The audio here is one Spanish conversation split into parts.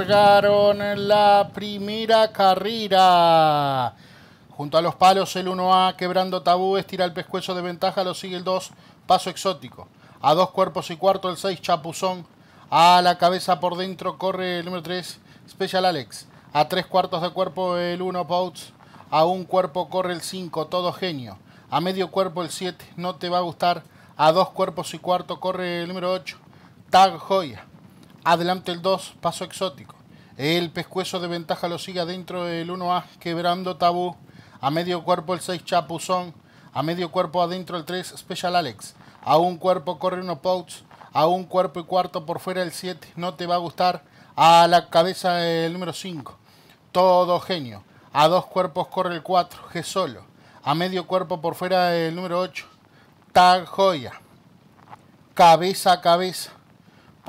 Largaron la primera carrera. Junto a los palos el 1A quebrando tabú, estira el pescuezo de ventaja, lo sigue el 2, paso exótico. A dos cuerpos y cuarto el 6, chapuzón. A la cabeza por dentro corre el número 3, Special Alex. A tres cuartos de cuerpo el 1, Pouts. A un cuerpo corre el 5, todo genio. A medio cuerpo el 7, no te va a gustar. A dos cuerpos y cuarto corre el número 8, Tag Joya. Adelante el 2, paso exótico. El pescuezo de ventaja lo sigue adentro el 1A, quebrando tabú. A medio cuerpo el 6 Chapuzón. A medio cuerpo adentro el 3 Special Alex. A un cuerpo corre uno Pouch. A un cuerpo y cuarto por fuera el 7. No te va a gustar. A la cabeza el número 5. Todo genio. A dos cuerpos corre el 4. G solo. A medio cuerpo por fuera el número 8. Tag Joya. Cabeza a cabeza.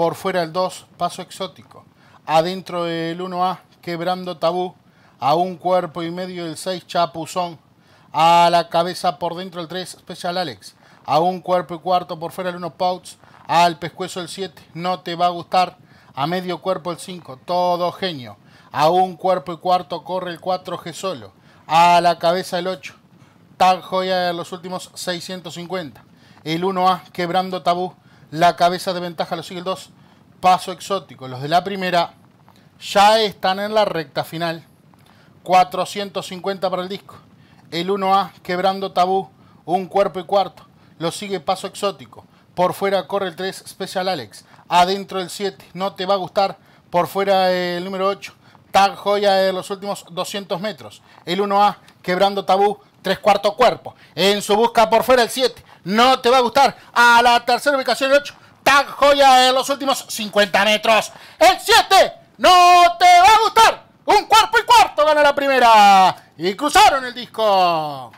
Por fuera el 2. Paso exótico. Adentro el 1A. Quebrando tabú a un cuerpo y medio el 6 Chapuzón, a la cabeza por dentro el 3 Special Alex, a un cuerpo y cuarto por fuera el 1 Pouch, al pescuezo el 7 No te va a gustar, a medio cuerpo el 5 Todo genio, a un cuerpo y cuarto corre el 4 G solo, a la cabeza el 8 Tag Joya de los últimos 650, el 1A quebrando tabú, la cabeza de ventaja lo sigue el 2 Paso exótico, los de la primera ya están en la recta final. 450 para el disco. El 1A, quebrando tabú, un cuerpo y cuarto. Lo sigue Paso Exótico. Por fuera corre el 3, Special Alex. Adentro el 7, no te va a gustar. Por fuera el número 8, Tag Joya de los últimos 200 metros. El 1A, quebrando tabú, tres cuartos cuerpo. En su busca por fuera el 7, no te va a gustar. A la tercera ubicación el 8, Tag Joya de los últimos 50 metros. El 7, no te va a gustar. Un cuerpo y cuarto gana la primera. Y cruzaron el disco.